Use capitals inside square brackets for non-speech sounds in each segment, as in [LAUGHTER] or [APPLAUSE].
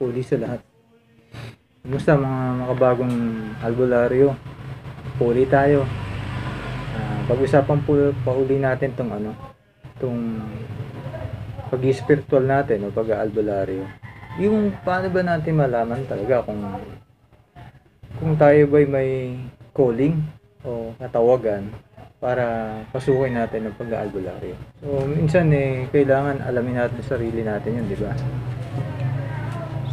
Ulit sa lahat. Kumusta mga makabagong albularyo? Puli tayo. Ah, pag-usapan po pa uli natin tong ano, tong pag-spiritual natin o pag-albularyo. Yung paano ba natin malaman talaga kung kung tayo ba'y may calling o katawagan para pasukin natin ang pag-albularyo. So, minsan eh, kailangan alamin natin sarili natin yun, di ba?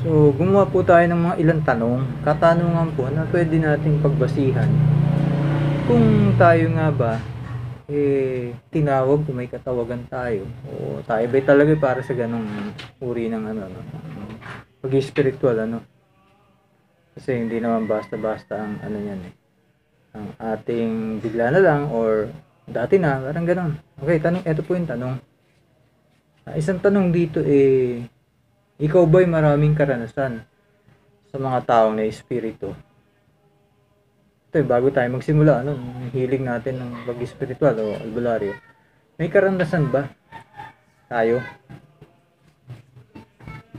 So, gumawa po tayo ng mga ilang tanong, katanungan po na pwede nating pagbasihan. Kung tayo nga ba, eh, tinawag kung may katawagan tayo, o tayo ba talaga para sa ganong uri ng ano, no? pag-spiritual, ano? Kasi hindi naman basta-basta ang ano yan eh. Ang ating bigla na lang or dati na, parang ganon. Okay, tanong, ito po yung tanong. Ah, isang tanong dito eh, ikaw ba'y maraming karanasan sa mga taong na espiritu? Ito, bago tayo magsimula, ano, hiling natin ng pag-spiritual o albularyo. May karanasan ba tayo?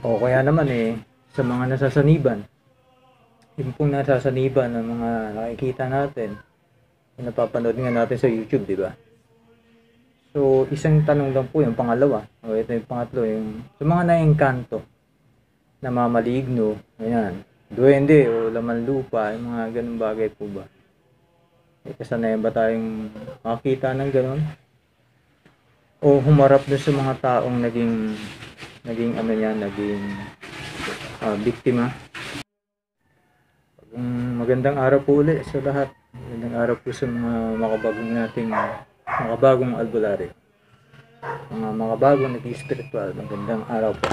O kaya naman eh, sa mga nasasaniban. Yung pong nasasaniban ng mga nakikita natin, napapanood nga natin sa YouTube, di ba? So, isang tanong lang po yung pangalawa. O ito yung pangatlo, yung sa mga naengkanto, namamaligno, ayan, duwende o laman lupa, yung mga ganun bagay po ba? Eh, kasanayan ba tayong makakita ng ganun? O humarap doon sa mga taong naging, naging ano yan, naging ah, biktima? Mm, magandang araw po ulit sa lahat. Magandang araw po sa mga makabagong nating makabagong albularyo. Mga makabagong nag-spiritual. Magandang araw po.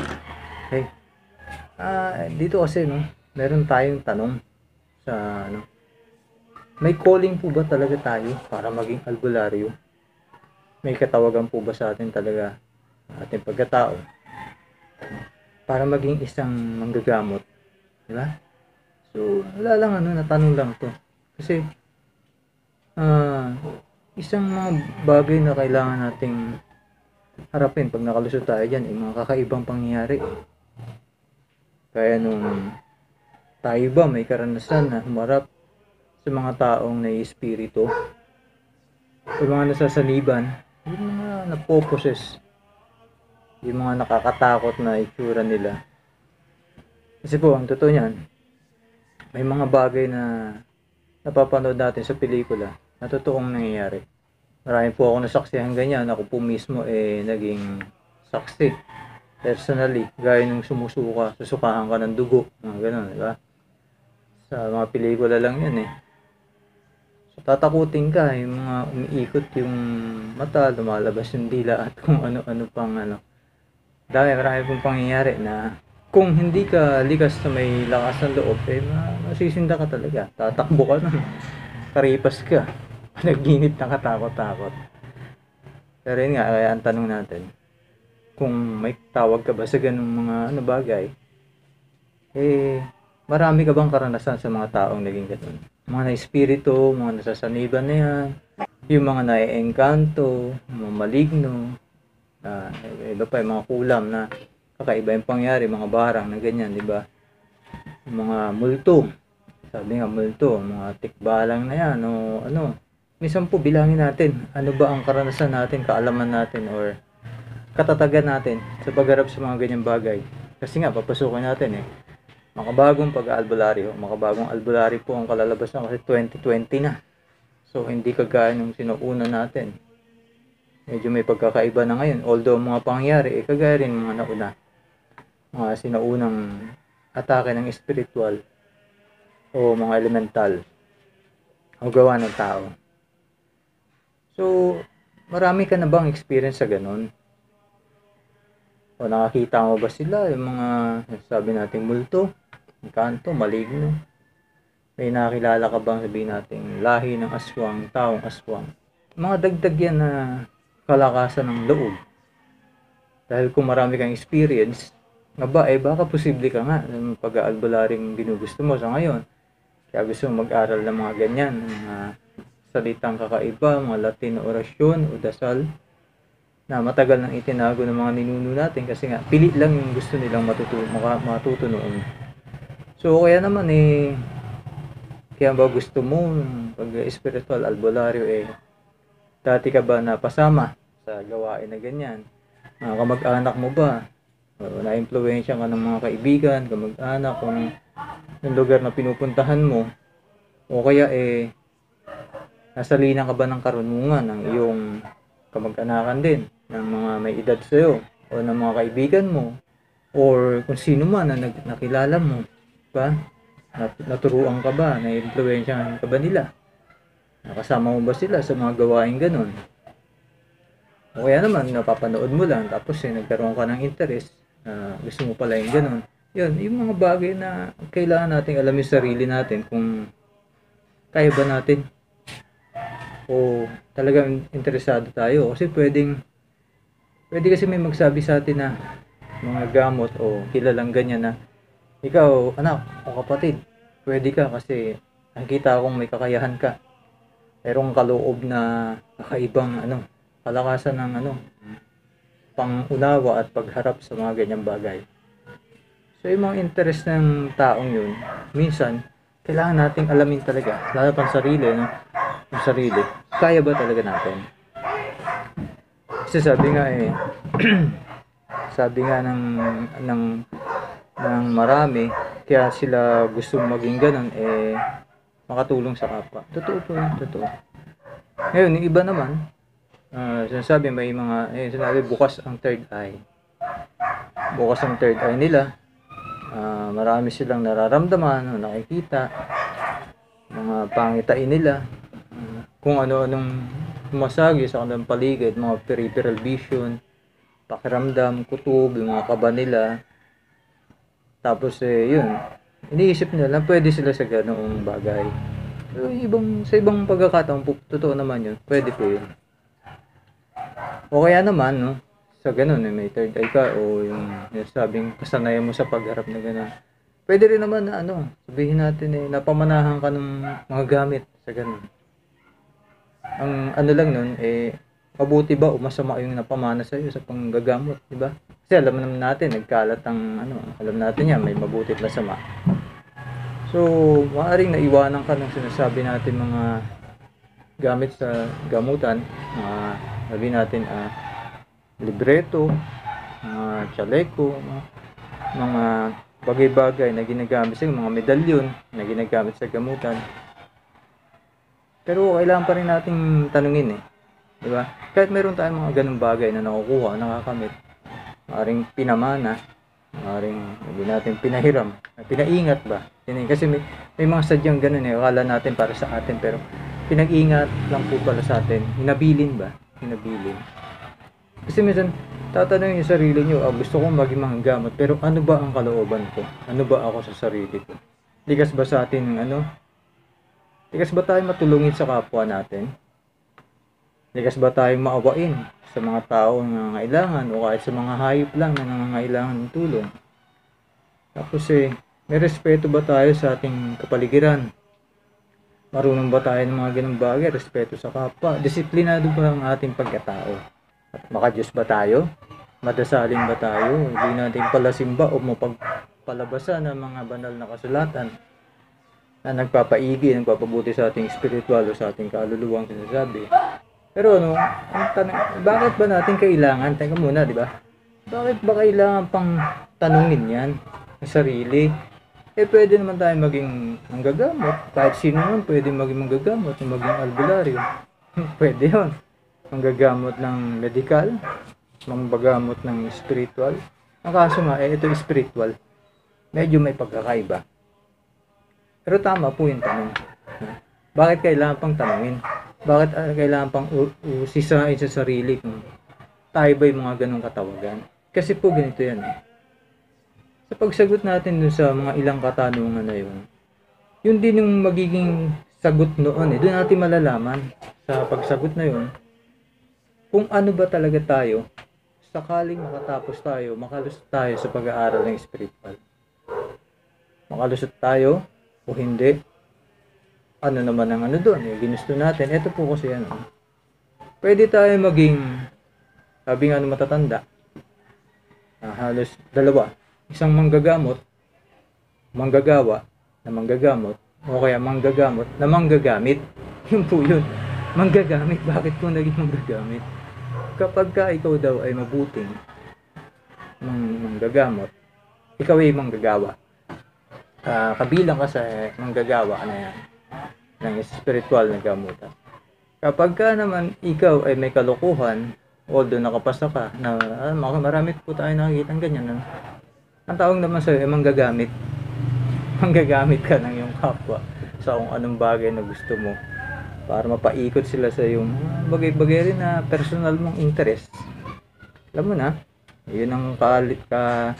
Hey. Ah, dito kasi no, meron tayong tanong sa ano. May calling po ba talaga tayo para maging albularyo? May katawagan po ba sa atin talaga ating pagkatao para maging isang manggagamot? Di ba? So, wala lang ano, natanong lang to. Kasi, ah, isang mga bagay na kailangan nating harapin pag nakalusot tayo dyan, yung mga kakaibang pangyayari. Kaya nung tayo ba may karanasan na humarap sa mga taong na espiritu, sa mga nasasaniban, yung mga napoposes, yung mga nakakatakot na itsura nila. Kasi po, ang totoo niyan, may mga bagay na napapanood natin sa pelikula na totoong nangyayari. Marami po ako nasaksihan ganyan. Ako po mismo eh naging saksi. Personally, gaya nung sumusuka, susukahan ka ng dugo. Mga ganun, di ba? Sa mga pelikula lang yan eh. So, tatakutin ka, yung mga umiikot yung mata, lumalabas yung dila at [LAUGHS] kung ano-ano pang ano. Dahil marami pong pangyayari na kung hindi ka likas na may lakas ng loob, eh, ma- masisinda ka talaga. Tatakbo ka na. Karipas ka. [LAUGHS] Naginip na katakot-takot. Pero yun nga, kaya ang tanong natin, kung may tawag ka ba sa ganung mga ano bagay, eh, marami ka bang karanasan sa mga taong naging ganun? Mga na-espiritu, mga nasasaniban na yan, yung mga na-engkanto, mga maligno, ah, iba pa yung mga kulam na kakaiba yung pangyari, mga barang na ganyan, di ba? Mga multo, sabi nga multo, mga tikbalang na yan, o ano. Minsan po bilangin natin, ano ba ang karanasan natin, kaalaman natin, or katatagan natin sa pagharap sa mga ganyang bagay. Kasi nga, papasukin natin eh. Makabagong pag-albularyo, makabagong albularyo po ang kalalabas na kasi 2020 na. So, hindi kagaya nung sinuuna natin. Medyo may pagkakaiba na ngayon. Although mga pangyayari, eh, kagaya rin mga nauna mga sinaunang atake ng spiritual o mga elemental o gawa ng tao. So, marami ka na bang experience sa ganun? O nakakita mo ba sila, yung mga sabi nating multo, kanto, maligno? May nakilala ka bang sabihin nating lahi ng aswang, taong aswang? Mga dagdag yan na kalakasan ng loob. Dahil kung marami kang experience, nga ba, eh baka posible ka nga ng pag-aalbularing ginugusto mo sa ngayon. Kaya gusto mo mag-aral ng mga ganyan, mga salitang kakaiba, mga Latin na orasyon o dasal. na matagal nang itinago ng mga ninuno natin kasi nga pilit lang yung gusto nilang matuto, maka, matuto noon. So kaya naman eh kaya ba gusto mo pag spiritual albularyo eh dati ka ba napasama sa gawain na ganyan? Mga kamag-anak mo ba? O, na-impluensya ka ng mga kaibigan, kamag-anak, kung yung lugar na pinupuntahan mo, o kaya eh, nasa linan ka ba ng karunungan ng iyong kamag-anakan din, ng mga may edad sa'yo, o ng mga kaibigan mo, or kung sino man na nakilala mo, ba? Nat- naturuan ka ba, na-impluensyahan ka ba nila? Nakasama mo ba sila sa mga gawain ganun? O kaya naman, napapanood mo lang, tapos eh, nagkaroon ka ng interest, na gusto mo pala yung ganun. Yun, yung mga bagay na kailangan nating alam yung sarili natin kung kaya ba natin o talagang interesado tayo. Kasi pwedeng, pwede kasi may magsabi sa atin na mga gamot o kilalang ganyan na ikaw, anak o kapatid, pwede ka kasi nakikita akong may kakayahan ka. Merong kaloob na kakaibang ano, kalakasan ng ano, pangunawa at pagharap sa mga ganyang bagay. So yung mga interest ng taong yun, minsan, kailangan nating alamin talaga, lalo pang sarili, no? Yung sarili, kaya ba talaga natin? Kasi sabi nga eh, [CLEARS THROAT] sabi nga ng, ng, ng marami, kaya sila gusto maging ganun, eh, makatulong sa kapwa. Totoo po yun, totoo. Ngayon, yung iba naman, Ah, sinasabi may mga eh sinabi bukas ang third eye. Bukas ang third eye nila. Ah, marami silang nararamdaman nakikita. Mga pangitain nila. Kung ano-anong pumasagi sa kanilang paligid, mga peripheral vision, pakiramdam, kutob, yung mga kaba nila. Tapos eh, yun, iniisip nila pwede sila sa ganoong bagay. Pero ibang, sa ibang pagkakataon, totoo naman yun, pwede po yun. O kaya naman, no, sa ganun, eh, may third eye ka o yung, yung sabing kasanayan mo sa pagharap na ganun. Pwede rin naman na ano, sabihin natin eh, napamanahan ka ng mga gamit sa ganun. Ang ano lang nun, eh, mabuti ba o masama yung napamana sa iyo sa panggagamot, di ba? Kasi alam naman natin, nagkalat ang ano, alam natin yan, may mabuti at masama. So, maaaring naiwanan ka ng sinasabi natin mga gamit sa gamutan, mga sabi natin ah libreto, mga chaleco, mga, mga bagay-bagay na ginagamit sa mga medalyon na ginagamit sa gamutan. Pero kailangan pa rin nating tanungin eh. Di ba? Kahit meron tayong mga ganung bagay na nakukuha, nakakamit, maaaring pinamana, maaaring hindi natin pinahiram, pinaingat ba? Yun eh, Kasi may, may mga sadyang ganun eh, akala natin para sa atin, pero pinag-ingat lang po pala sa atin. Hinabilin ba? Hinabilin. Kasi minsan, tatanungin yung sarili nyo, ah, gusto kong maging manggamot, pero ano ba ang kalooban ko? Ano ba ako sa sarili ko? Likas ba sa atin ano? Likas ba tayo matulungin sa kapwa natin? Likas ba tayong maawain sa mga tao na nangangailangan o kahit sa mga hayop lang na nangangailangan ng tulong? Tapos eh, may respeto ba tayo sa ating kapaligiran? Marunong ba tayo ng mga ganung bagay? Respeto sa kapwa? Disiplinado ba ang ating pagkatao? At makadiyos ba tayo? Madasalin ba tayo? Hindi natin palasimba o mapagpalabasan ng mga banal na kasulatan na nagpapaigi, nagpapabuti sa ating spiritual o sa ating kaluluwang sinasabi. Pero ano, ang tanong, bakit ba natin kailangan? Teka muna, di ba? Bakit ba kailangan pang tanungin yan sa sarili? Eh, pwede naman tayo maging manggagamot. Kahit sino naman pwede maging manggagamot, maging albularyo. [LAUGHS] pwede yun. Manggagamot ng medical, manggagamot ng spiritual. Ang kaso nga, eh, ito spiritual. Medyo may pagkakaiba. Pero tama po yung tanong. Bakit kailangan pang tanungin? Bakit uh, kailangan pang usisain sa sarili kung tayo ba yung mga ganong katawagan? Kasi po ganito yan eh. Sa pagsagot natin dun sa mga ilang katanungan na yun, yun din yung magiging sagot noon eh. Doon natin malalaman sa pagsagot na yun kung ano ba talaga tayo sakaling makatapos tayo, makalusot tayo sa pag-aaral ng spiritual. Makalusot tayo o hindi, ano naman ang ano doon, yung ginusto natin. Ito po kasi ano, pwede tayo maging sabi nga ng matatanda, ah, halos dalawa. Isang manggagamot, manggagawa na manggagamot, o kaya manggagamot na manggagamit. [LAUGHS] Yun po yun. Manggagamit. Bakit po naging manggagamit? Kapag ka ikaw daw ay mabuting mang manggagamot, ikaw ay manggagawa. Ah, kabilang ka sa manggagawa na yan ng spiritual na gamutan. Kapag ka naman ikaw ay may kalukuhan, although nakapasa ka, na ah, marami po tayo nakikita ng ganyan. Ano? Ang tawag naman sa'yo ay manggagamit. [LAUGHS] Manggagamit ka ng iyong kapwa sa kung anong bagay na gusto mo para mapaikot sila sa iyong mga bagay-bagay rin na personal mong interest. Alam mo na, yun ang kali, ka,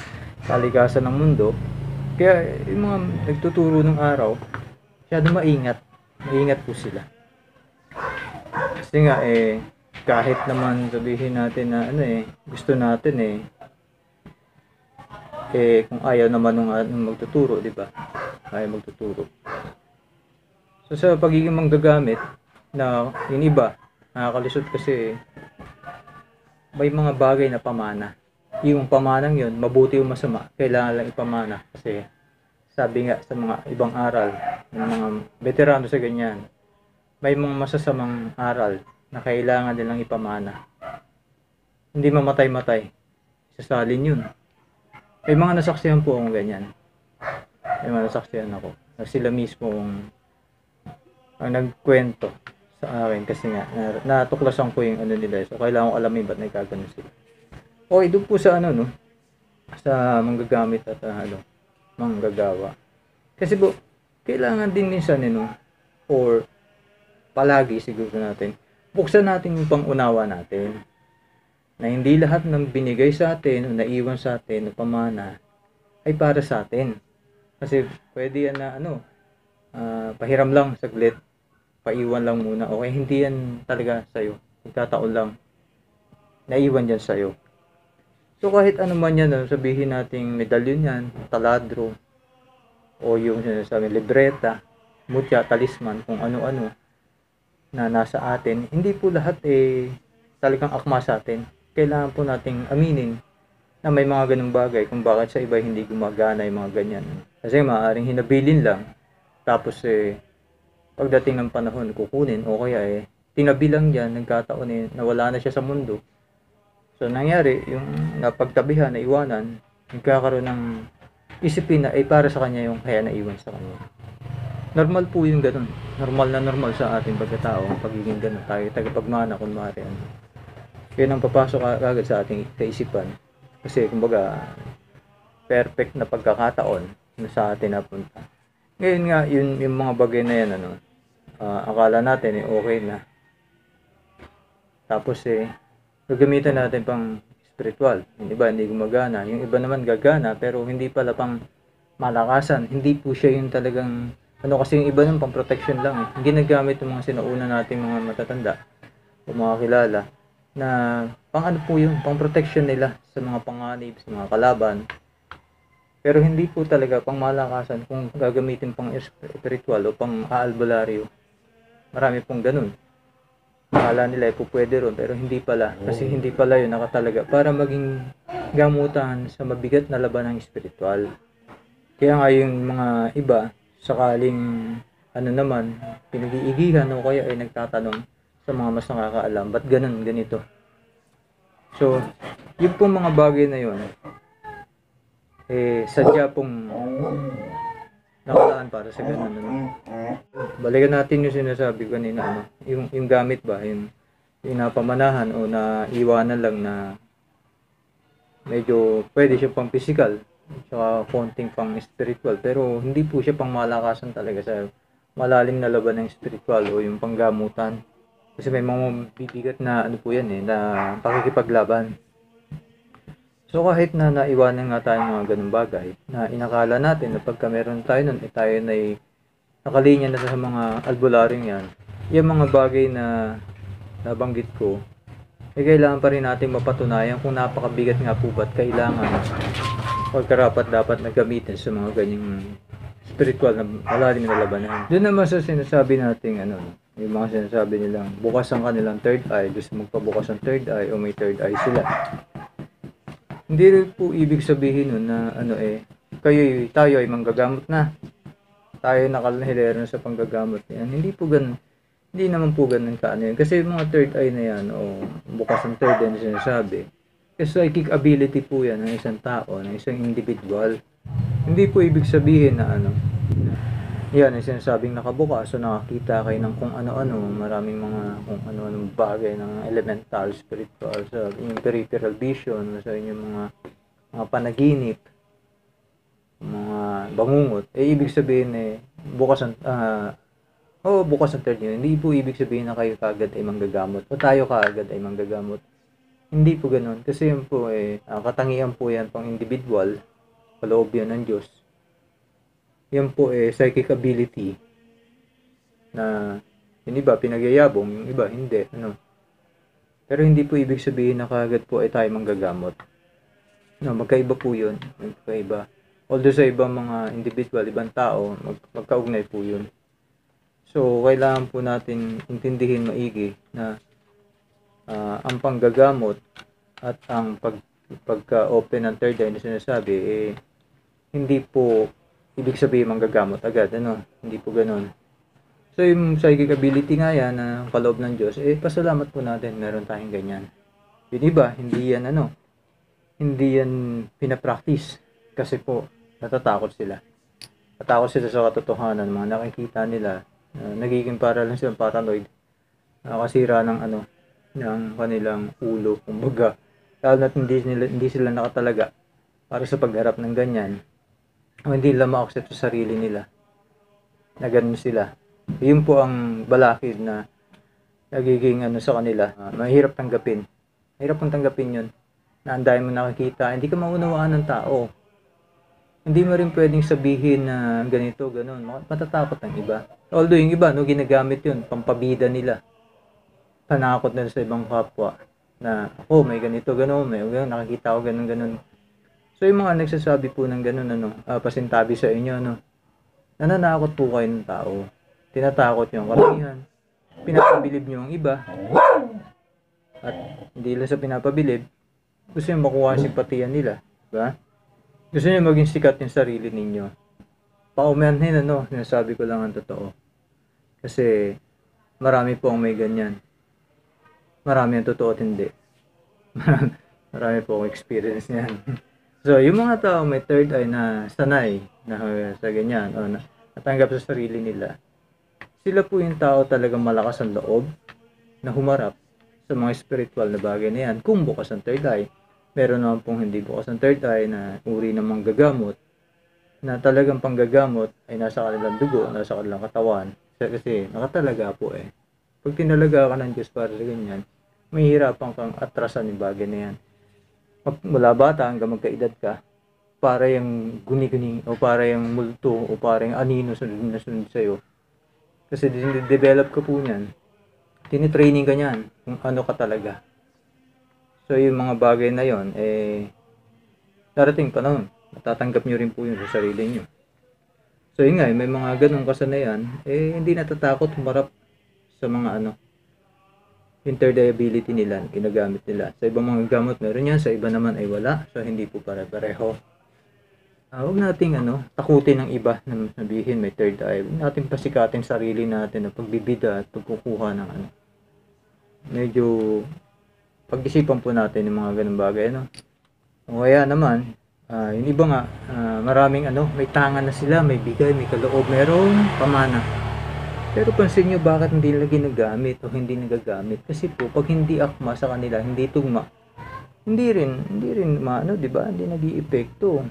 kalikasan ng mundo. Kaya yung mga nagtuturo ng araw, masyado maingat. Maingat po sila. Kasi nga eh, kahit naman sabihin natin na ano eh, gusto natin eh, eh kung ayaw naman nung, nung magtuturo, di ba? Ayaw magtuturo. So sa pagiging manggagamit na yung iba, nakakalisod kasi may mga bagay na pamana. Yung pamanang yun, mabuti o masama, kailangan lang ipamana. Kasi sabi nga sa mga ibang aral, ng mga veterano sa ganyan, may mga masasamang aral na kailangan nilang ipamana. Hindi mamatay-matay. Sasalin yun. May mga nasaksihan po akong ganyan. May mga nasaksihan ako. Na sila mismo ang, ang nagkwento sa akin kasi nga na, natuklasan ko yung ano nila. So kailangan ko alamin ba't nagkaganon sila. Okay, doon po sa ano no, sa manggagamit at ah, ano, manggagawa. Kasi po, kailangan din minsan ano, or palagi siguro natin, buksan natin yung pangunawa natin na hindi lahat ng binigay sa atin o naiwan sa atin o pamana ay para sa atin. Kasi pwede yan na ano, ah, pahiram lang saglit, paiwan lang muna. Okay, hindi yan talaga sa'yo. Magkataon lang. Naiwan yan sa'yo. So kahit ano man yan, sabihin nating medalyon yan, taladro, o yung sinasabi libreta, mutya, talisman, kung ano-ano na nasa atin, hindi po lahat eh talagang akma sa atin. Kailangan po nating aminin na may mga ganung bagay kung bakit sa iba hindi gumagana yung mga ganyan. Kasi maaaring hinabilin lang, tapos eh, pagdating ng panahon, kukunin, o kaya eh, tinabi lang yan, nagkataon eh, nawala na siya sa mundo. So, nangyari, yung napagtabihan, na iwanan, nagkakaroon ng isipin na, eh, para sa kanya yung kaya naiwan sa kanya. Normal po yung ganun. Normal na normal sa ating pagkatao, ang pagiging ganun tayo, tagapagmana, kunwari. Ano. Yun ang papasok agad sa ating kaisipan. Kasi, kumbaga, perfect na pagkakataon na sa atin napunta. Ngayon nga, yun, yung mga bagay na yan, ano, ah, akala natin, eh, okay na. Tapos, eh, gagamitan natin pang spiritual. Yung iba hindi gumagana. Yung iba naman gagana pero hindi pala pang malakasan. Hindi po siya yung talagang ano kasi yung iba nun pang protection lang eh. Ginagamit yung mga sinauna nating mga matatanda o mga kilala na pang ano po yun, pang protection nila sa mga panganib, sa mga kalaban. Pero hindi po talaga pang malakasan kung gagamitin pang spiritual o pang aalbularyo. Marami pong ganun. Akala nila po pwede ron, pero hindi pala. Kasi hindi pala yun nakatalaga para maging gamutan sa mabigat na laban ng spiritual. Kaya nga yung mga iba, sakaling ano naman, pinag-iigihan o kaya ay nagtatanong sa mga mas nakakaalam, ba't ganun, ganito? So, yung pong mga bagay na yun, eh, sadya pong nakalaan para sa ganun. Ano? Balikan natin yung sinasabi ko kanina, ano, yung, yung gamit ba, yung, yung napamanahan o naiwanan lang na medyo pwede siya pang physical, tsaka konting pang spiritual, pero hindi po siya pang malakasan talaga sa malalim na laban ng spiritual o yung panggamutan. Kasi may mga bibigat na ano po yan eh, na pakikipaglaban. So kahit na naiwanan nga tayo mga ganung bagay, na inakala natin na pagka meron tayo nun, eh tayo na nakalinya na sa mga albularyong yan, yung mga bagay na nabanggit ko, eh kailangan pa rin natin mapatunayan kung napakabigat nga po ba't kailangan o karapat dapat na gamitin sa mga ganyang spiritual na malalim na labanan. Doon naman sa sinasabi nating ano, Yung mga sinasabi nilang bukas ang kanilang third eye, gusto magpabukas ng third eye o may third eye sila. Hindi po ibig sabihin nun na ano eh, kayo tayo ay manggagamot na. Tayo nakalahilero na sa panggagamot yan. Hindi po ganun. Hindi naman po ganun ka ano yun. Kasi mga third eye na yan, o bukas ang third eye na sinasabi, kasi psychic ability po yan ng isang tao, ng isang individual. Hindi po ibig sabihin na ano, yan, yung sinasabing nakabukas, so nakakita kayo ng kung ano-ano, maraming mga kung ano-ano bagay ng elemental, spiritual, sa inyong peripheral vision, sa inyong mga mga panaginip, mga bangungot, eh ibig sabihin eh, bukas ang, ah, oh, bukas ang third. Hindi po ibig sabihin na kayo kagad ay manggagamot, o tayo kaagad ay manggagamot. Hindi po ganun. Kasi yun po eh, ah, katangian po yan pang individual, paloob yan ng Diyos yan po eh psychic ability na yung iba pinagyayabong, yung iba hindi, ano. Pero hindi po ibig sabihin na kagad po ay tayo manggagamot. No, magkaiba po yun. Magkaiba. Although sa ibang mga individual, ibang tao, mag, magkaugnay po yun. So, kailangan po natin intindihin maigi na ah, ang panggagamot at ang pag, pagka-open ng third eye na sinasabi, eh, hindi po ibig sabihin manggagamot agad, ano? Hindi po ganoon. So, yung psychic ability nga yan na kaloob ng Diyos, eh, pasalamat po natin, meron tayong ganyan. Yung iba, hindi yan, ano, hindi yan pinapractice. Kasi po, natatakot sila. Natakot sila sa katotohanan, mga nakikita nila, na nagiging para lang silang paranoid. Nakasira ng, ano, ng kanilang ulo, kumbaga. Lalo na hindi, hindi sila nakatalaga para sa pagharap ng ganyan o hindi nila ma-accept sa sarili nila na ganun sila. Yun po ang balakid na nagiging ano sa kanila. Uh, mahirap tanggapin. Mahirap pong tanggapin yun. Na ang dahil mo nakikita, hindi ka maunawaan ng tao. Hindi mo rin pwedeng sabihin na ganito, ganun. Matatakot ang iba. Although yung iba, no, ginagamit yun, pampabida nila. Panakot nila sa ibang kapwa. Na, oh, may ganito, ganun, may ganun, nakikita ko ganun, ganun. So yung mga nagsasabi po ng ganun, ano, uh, pasintabi sa inyo, ano, nananakot po kayo ng tao. Tinatakot yung karamihan. Pinapabilib nyo ang iba. At hindi lang sa pinapabilib, gusto nyo makuha ang simpatiyan nila. Diba? Gusto nyo maging sikat yung sarili ninyo. Paumanhin, ano, sinasabi ko lang ang totoo. Kasi, marami po ang may ganyan. Marami ang totoo at hindi. [LAUGHS] marami po ang experience niyan. [LAUGHS] so, yung mga tao may third eye na sanay na sa ganyan, o na, natanggap sa sarili nila, sila po yung tao talagang malakas ang loob na humarap sa mga spiritual na bagay na yan kung bukas ang third eye. Meron naman pong hindi bukas ang third eye na uri ng manggagamot na talagang panggagamot ay nasa kanilang dugo, nasa kanilang katawan. Kasi nakatalaga po eh. Pag tinalaga ka ng Diyos para sa ganyan, mahihirapan kang atrasan yung bagay na yan. Mula bata hanggang magkaedad ka, para yung guni-guni o para yung multo o para yung anino sunod na sunod sa'yo, kasi develop ka po niyan. Tinitraining ka niyan kung ano ka talaga. So, yung mga bagay na yon eh, darating panahon, matatanggap nyo rin po yun sa sarili nyo. So, yun nga, may mga ganong kasanayan, eh, hindi natatakot humarap sa mga ano, interdiability nila, ginagamit nila. Sa ibang mga gamot, meron yan, sa iba naman ay wala. So, hindi po pare-pareho. Uh, huwag nating ano, takutin ng iba na sabihin may third eye. Huwag natin pasikatin sarili natin na pagbibida at pagkukuha ng ano. Medyo pag-isipan po natin yung mga ganung bagay. Ano? O kaya naman, uh, yung iba nga, uh, maraming ano, may tangan na sila, may bigay, may kaloob, merong pamana. Pero pansin nyo bakit hindi nila ginagamit o hindi nagagamit? Kasi po, pag hindi akma sa kanila, hindi tugma, hindi rin, hindi rin maano, di ba? Hindi nag epekto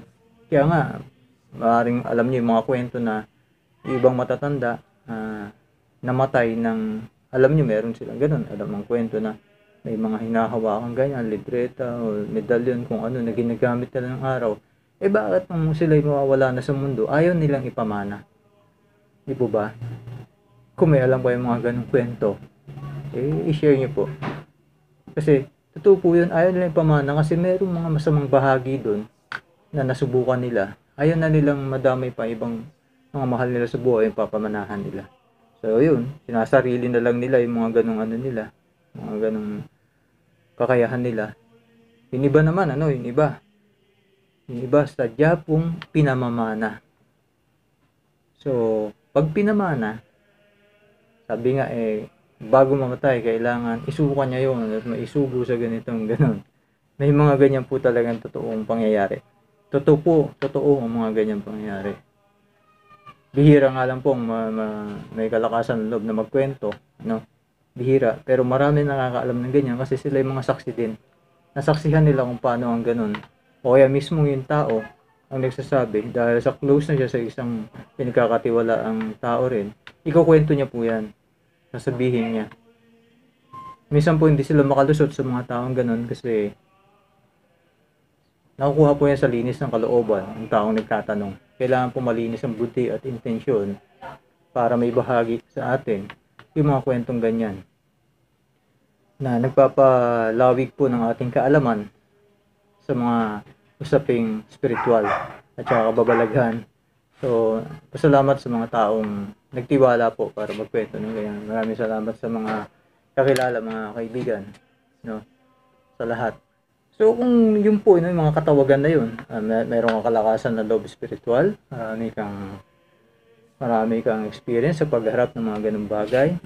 kaya nga, maaaring alam niyo yung mga kwento na ibang matatanda uh, namatay ng, alam niyo meron silang ganun, alam ang kwento na may mga hinahawakan ganyan, libreta o medalyon kung ano na ginagamit nila ng araw. Eh bakit nung sila'y mawawala na sa mundo, ayaw nilang ipamana? Di po ba? Kung may alam kayo mga ganong kwento, eh i-share niyo po. Kasi, totoo po yun, ayaw nilang ipamana kasi merong mga masamang bahagi doon na nasubukan nila, ayaw na nilang madamay pa ibang mga mahal nila sa buhay yung papamanahan nila. So, yun, sinasarili na lang nila yung mga ganong ano nila, mga ganong kakayahan nila. Yung iba naman, ano, yung iba, yung iba sadya pong pinamamana. So, pag pinamana, sabi nga eh, bago mamatay, kailangan isuka niya yun at maisugo sa ganitong [LAUGHS] ganon. May mga ganyan po talagang totoong pangyayari. Totoo po, totoo ang mga ganyan pangyayari. Bihira nga lang pong ma, ma- may kalakasan loob na magkwento, no? Bihira. Pero marami nakakaalam ng ganyan kasi sila yung mga saksi din. Nasaksihan nila kung paano ang ganun. O kaya mismo yung tao ang nagsasabi dahil sa close na siya sa isang pinagkakatiwala ang tao rin, ikukwento niya po yan. Sasabihin niya. Minsan po hindi sila makalusot sa mga taong ganun kasi nakukuha po yan sa linis ng kalooban ng taong nagtatanong. Kailangan po malinis ang buti at intensyon para may bahagi sa atin yung mga kwentong ganyan na nagpapalawig po ng ating kaalaman sa mga usaping spiritual at saka kababalaghan. So, pasalamat sa mga taong nagtiwala po para magkwento ng ganyan. Maraming salamat sa mga kakilala, mga kaibigan, no? Sa lahat. So, kung yun po, yung mga katawagan na yun, uh, may, mayroong kalakasan na loob spiritual, marami kang marami kang experience sa pagharap ng mga ganung bagay.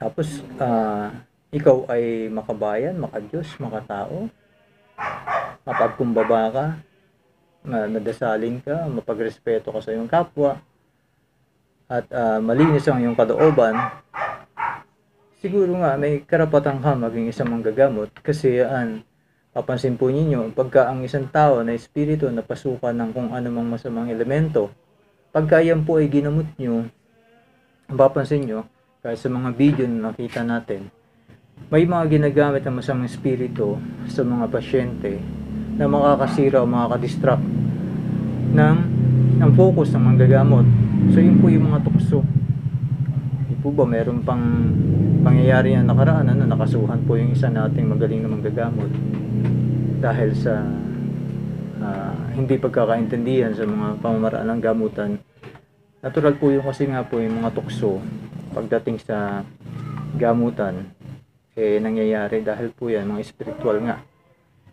Tapos, ah, ikaw ay makabayan, makadiyos, makatao, mapagkumbaba ka, na nadasalin ka, mapagrespeto ka sa iyong kapwa, at ah, malinis ang iyong kalooban, siguro nga may karapatan ka maging isang manggagamot kasi an papansin po ninyo, pagka ang isang tao na espiritu na pasukan ng kung anumang masamang elemento, pagka yan po ay ginamot nyo, papansin nyo, kahit sa mga video na nakita natin, may mga ginagamit ng masamang espiritu sa mga pasyente na makakasira o makakadistract ng, ng focus ng manggagamot. So yun po yung mga tukso. Di po ba meron pang pangyayari na nakaraan, ano, nakasuhan po yung isa nating magaling na manggagamot dahil sa ah, hindi pagkakaintindihan sa mga pamamaraan ng gamutan. Natural po yung kasi nga po yung mga tukso pagdating sa gamutan eh nangyayari dahil po yan mga spiritual nga.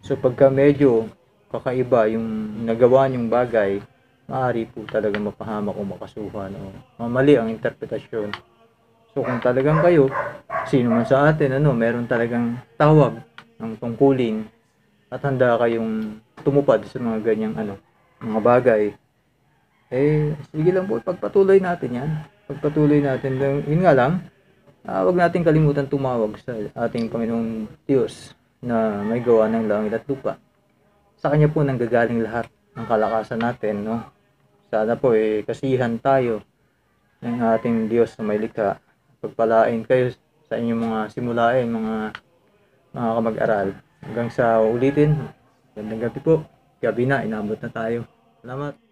So pagka medyo kakaiba yung nagawa niyong bagay, maaari po talaga mapahamak o makasuhan o mamali ang interpretasyon. So kung talagang kayo, sino man sa atin, ano, meron talagang tawag ng tungkulin at handa kayong tumupad sa mga ganyang ano, mga bagay, eh, sige lang po, pagpatuloy natin yan. Pagpatuloy natin, yun nga lang, ah, wag natin kalimutan tumawag sa ating Panginoong Diyos na may gawa ng langit at lupa. Sa Kanya po nanggagaling lahat ng kalakasan natin, no? Sana po, eh, kasihan tayo ng ating Diyos na may likha. Pagpalain kayo sa inyong mga simulain, mga mga kamag-aral. Hanggang sa ulitin, gandang gabi po. Gabi na, inabot na tayo. Salamat.